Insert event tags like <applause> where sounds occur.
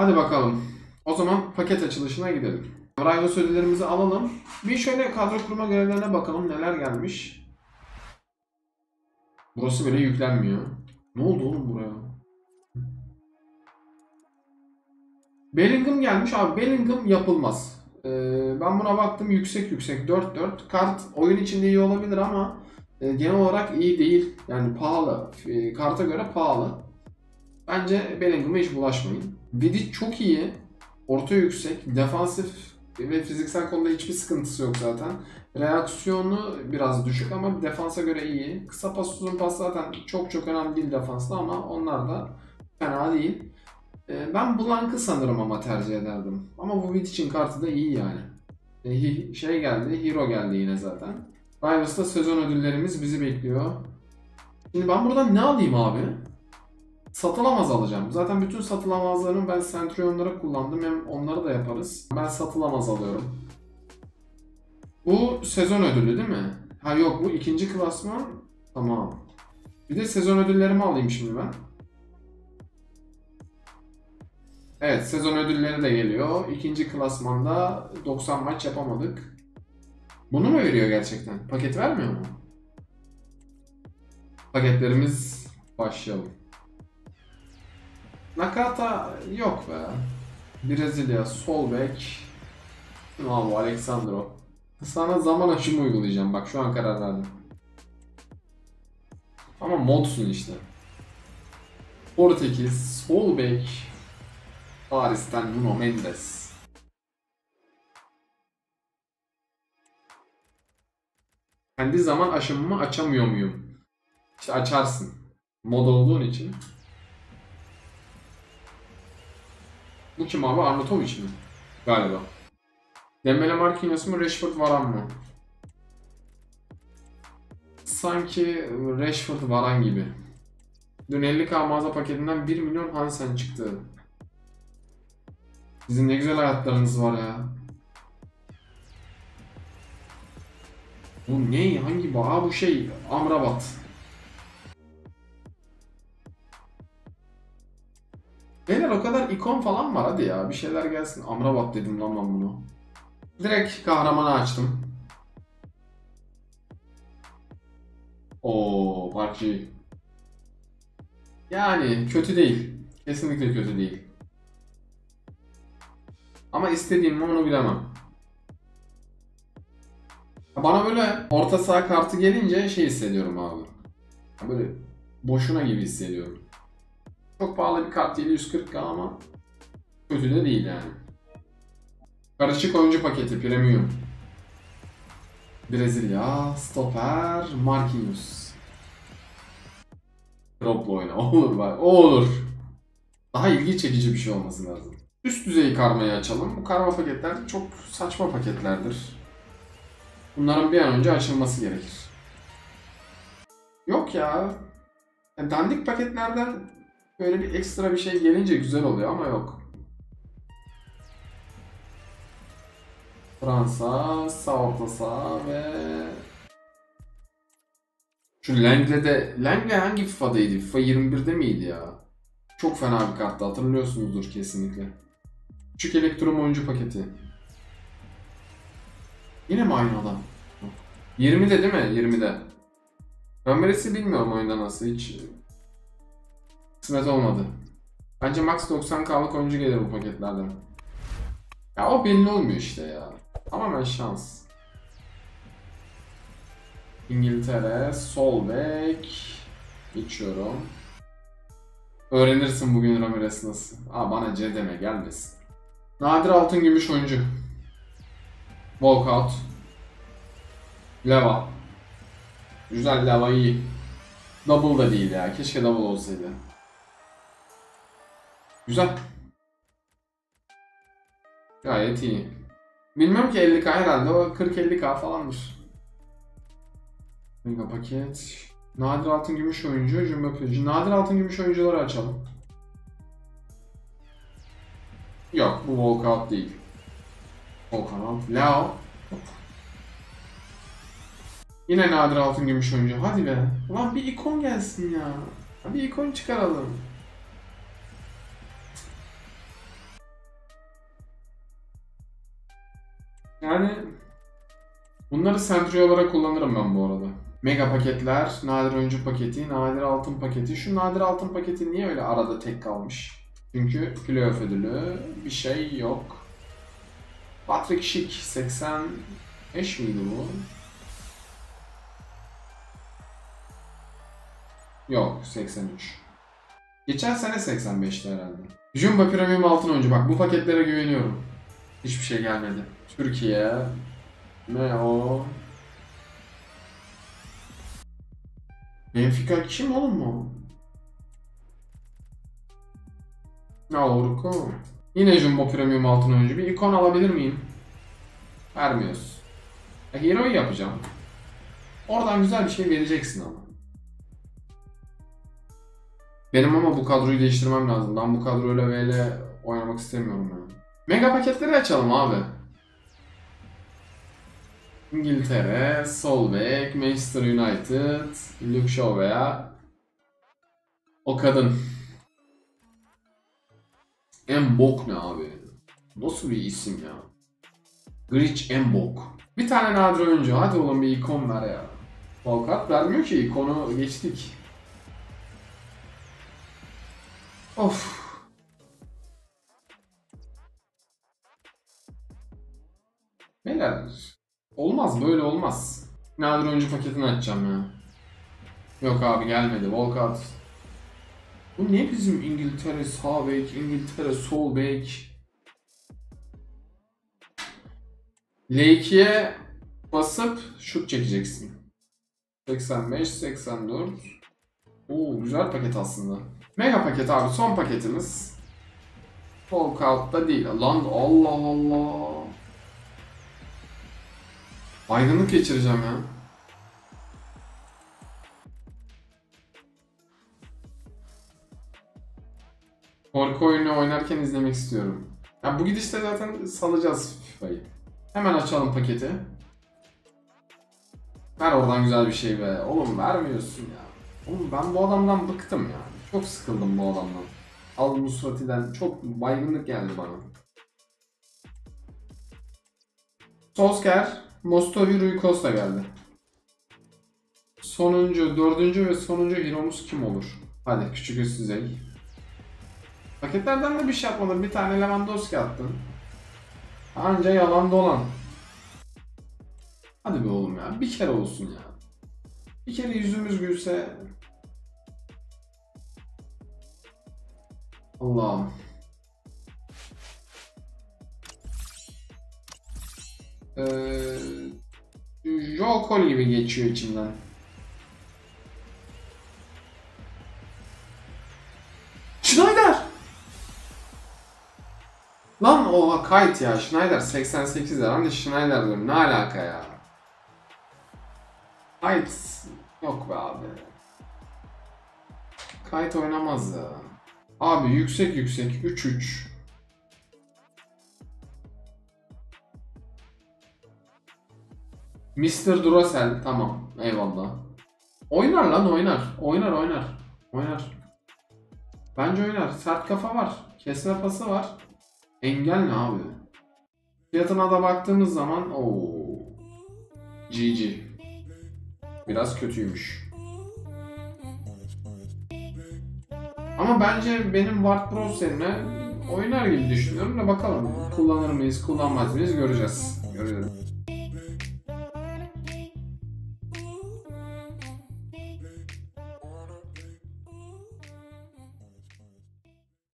Hadi bakalım. O zaman paket açılışına gidelim. Rivals ödüllerimizi alalım. Bir şöyle kadro kurma görevlerine bakalım neler gelmiş. Burası bile yüklenmiyor. Ne oldu oğlum buraya? Bellingham gelmiş abi. Bellingham yapılmaz. Ee, ben buna baktım yüksek yüksek 4-4. Kart oyun içinde iyi olabilir ama e, genel olarak iyi değil. Yani pahalı. E, karta göre pahalı. Bence Bellingham'a hiç bulaşmayın. Vidic çok iyi. Orta yüksek. Defansif ve fiziksel konuda hiçbir sıkıntısı yok zaten. Reaksiyonu biraz düşük ama defansa göre iyi. Kısa pas uzun pas zaten çok çok önemli değil defansta ama onlar da fena değil. Ee, Ben Blanc'ı sanırım ama tercih ederdim. Ama bu Vidic'in kartı da iyi yani. Ee, Şey geldi, Hero geldi yine zaten. Rivals'ta sezon ödüllerimiz bizi bekliyor. Şimdi ben buradan ne alayım abi? Satılamaz alacağım. Zaten bütün satılamazlarımı ben Centurion'lara kullandım. Hem onları da yaparız. Ben satılamaz alıyorum. Bu sezon ödülü değil mi? Ha yok bu ikinci klasman. Tamam. Bir de sezon ödüllerimi alayım şimdi ben. Evet sezon ödülleri de geliyor. İkinci klasmanda 90 maç yapamadık. Bunu mu veriyor gerçekten? Paket vermiyor mu? Paketlerimiz başlayalım. Nakata yok be. Brezilya, sol bek. Bravo Alexandro. Sana zaman aşımı uygulayacağım. Bak şu an karar verdim. Ama modsun işte. Portekiz, sol bek. Paris'ten Nuno Mendes. Kendi zaman aşımımı açamıyor muyum? İşte açarsın. Mod olduğun için. Bu kim abi? Arnautovic mi? Galiba. Dembele Marquinhos mu? Rashford Varane mı? Sanki Rashford Varane gibi. Dün 50k mağaza paketinden 1 milyon Hansen çıktı. Sizin ne güzel hayatlarınız var ya. Bu ne? Hangi bu? Aa bu şey Amrabat. O ikon falan var hadi ya. Bir şeyler gelsin. Amrabat dedim lan ben bunu. Direkt kahramanı açtım. Oo, Parkçı. Yani kötü değil. Kesinlikle kötü değil. Ama istediğim mi onu bilemem. Bana böyle orta saha kartı gelince şey hissediyorum abi. Böyle boşuna gibi hissediyorum. Çok pahalı bir kart 740k ama kötü de değil yani. Karışık oyuncu paketi premium. Brezilya, stoper, Marquinhos. Drop'la oyna. <laughs> Olur bak. O olur. Daha ilgi çekici bir şey olması lazım. Üst düzey karmayı açalım. Bu karma paketler çok saçma paketlerdir. Bunların bir an önce açılması gerekir. Yok ya. Yani dandik paketlerden böyle bir ekstra bir şey gelince güzel oluyor ama yok. Fransa, sağ orta saha ve şu Lengle'de Lengle hangi FIFA'daydı? FIFA 21'de miydi ya? Çok fena bir karttı hatırlıyorsunuzdur kesinlikle. Küçük elektron oyuncu paketi. Yine mi aynı adam? 20'de değil mi? 20'de. Ramirez'i bilmiyorum oyunda nasıl hiç kısmet olmadı. Bence max 90k'lık oyuncu gelir bu paketlerden. Ya o belli olmuyor işte ya. Tamamen şans. İngiltere, sol bek. Geçiyorum. Öğrenirsin bugün Ramirez nasıl. Aa bana C deme gelmesin. Nadir altın gümüş oyuncu. Walkout. Leva. Güzel Leva iyi. Double da değil ya. Keşke double olsaydı. Güzel. Gayet iyi. Bilmiyorum ki 50k herhalde o 40-50k falandır. Mega paket. Nadir altın gümüş oyuncu, Jumbo Kılıcı. Nadir altın gümüş oyuncuları açalım. Yok bu walkout değil. Walkout. Lao. Yine nadir altın gümüş oyuncu. Hadi be. Ulan bir ikon gelsin ya. Bir ikon çıkaralım. Yani bunları sentry olarak kullanırım ben bu arada. Mega paketler, nadir oyuncu paketi, nadir altın paketi. Şu nadir altın paketi niye öyle arada tek kalmış? Çünkü playoff ödülü bir şey yok. Patrick Schick 85 miydi bu? Yok 83. Geçen sene 85'ti herhalde. Jumbo Premium altın oyuncu bak bu paketlere güveniyorum. Hiçbir şey gelmedi. Türkiye. Ne o? Benfica kim oğlum o? Ya Orku. Yine Jumbo Premium altın oyuncu. Bir ikon alabilir miyim? Vermiyoruz. E, Hero'yu yapacağım. Oradan güzel bir şey vereceksin ama. Benim ama bu kadroyu değiştirmem lazım. Ben bu kadroyla VL oynamak istemiyorum yani. Mega paketleri açalım abi. İngiltere, Solbeck, Manchester United, Luke Shaw veya o kadın. Mbok ne abi? Nasıl bir isim ya? Grich Mbok. Bir tane nadir oyuncu. Hadi oğlum bir ikon ver ya. Volkat vermiyor ki. ikonu geçtik. Of. Beyler. Olmaz böyle olmaz. Nadir oyuncu paketini açacağım ya. Yok abi gelmedi. Volkat. Bu ne bizim İngiltere sağ bek, İngiltere sol bek. L2'ye basıp şut çekeceksin. 85, 84. Oo güzel paket aslında. Mega paket abi son paketimiz. Walkout'ta değil. Lan Allah Allah. Baygınlık geçireceğim ya. Korku oyunu oynarken izlemek istiyorum. Ya bu gidişte zaten salacağız FIFA'yı. Hemen açalım paketi. Ver oradan güzel bir şey be. Oğlum vermiyorsun ya. Oğlum ben bu adamdan bıktım ya. Çok sıkıldım bu adamdan. Al Musrati'den çok baygınlık geldi bana. Solskjaer, Mostovi, Rui Costa geldi. Sonuncu, dördüncü ve sonuncu hero'muz kim olur? Hadi küçük üst. Paketlerden de bir şey yapmadım. Bir tane Lewandowski attım. Anca yalan dolan. Hadi be oğlum ya. Bir kere olsun ya. Bir kere yüzümüz gülse. Allah'ım. Ee, Joe Cole gibi geçiyor içimden. Schneider! Lan oha kayıt ya. Schneider 88 ya. Ben de Schneider diyorum. Ne alaka ya? Kayıt yok be abi. Kayıt oynamaz ya. Abi yüksek yüksek 3-3. Mr. Duracell tamam eyvallah. Oynar lan oynar. Oynar oynar. Oynar. Bence oynar. Sert kafa var. Kesme pası var. Engel ne abi? Fiyatına da baktığımız zaman o GG. Biraz kötüymüş. Ama bence benim Ward Bros yerine oynar gibi düşünüyorum da bakalım. Kullanır mıyız, kullanmaz mıyız göreceğiz. Göreceğiz.